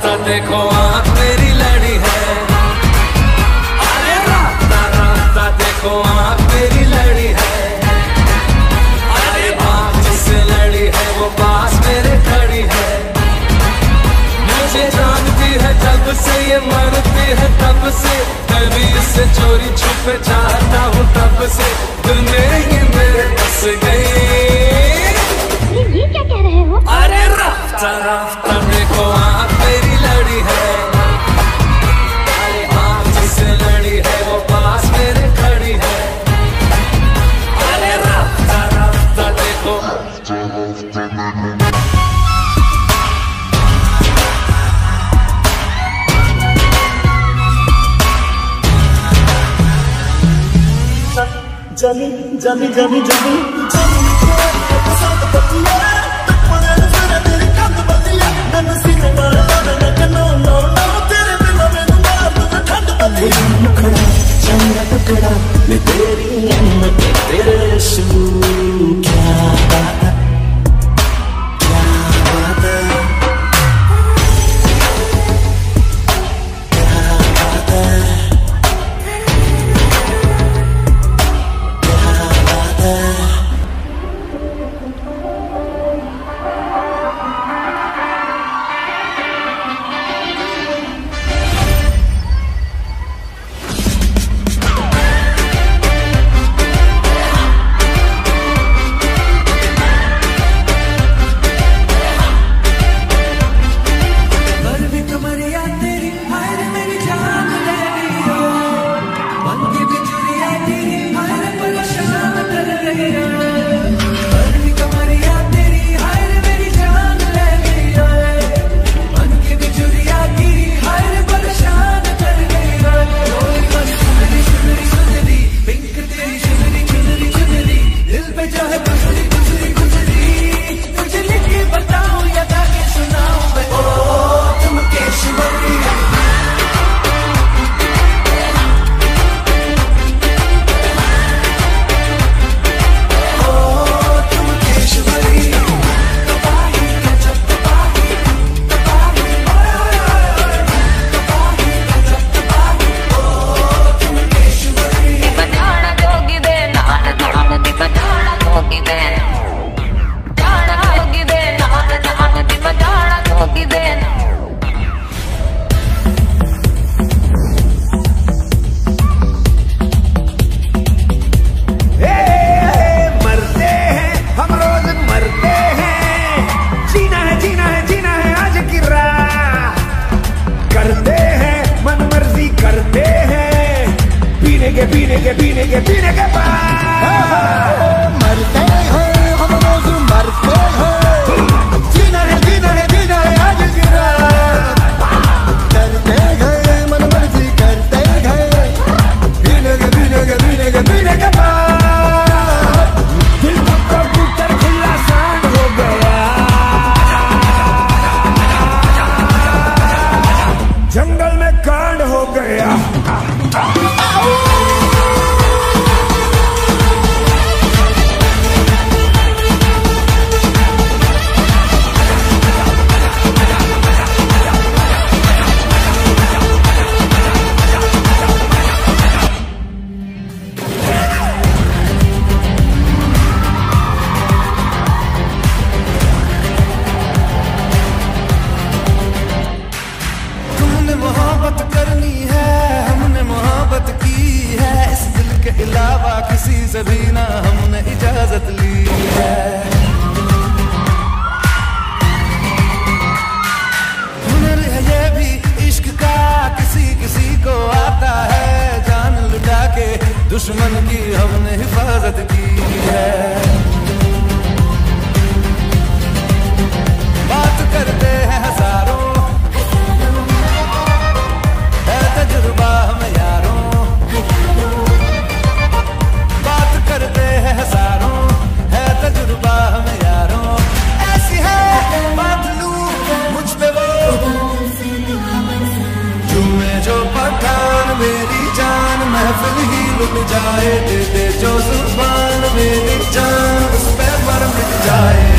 देखो आँख मेरी लड़ी है। अरे रास्ता रास्ता देखो आँख मेरी लड़ी है। अरे आँख जिससे लड़ी है, वो पास मेरे खड़ी है। मुझे जानती है जब से ये मरती है, तब से कभी इससे चोरी छुप चाहता हूँ, तब से। Johnny, Johnny. चंगा टुकड़ा मैं Hare Rama के पीने के पीने के पीने के बाद। मरते हैं हम रोज मरते हैं। किसी से भी ना हमने इजाज़त ली है। हुनर है ये भी इश्क का किसी किसी को आता है। जान लुटा के दुश्मन की हमने हिफाजत की है। मेरी जान महफिल ही लुट जाए, दे दे जो ज़ुबान मेरी जान, उस पर मर मिट जाए।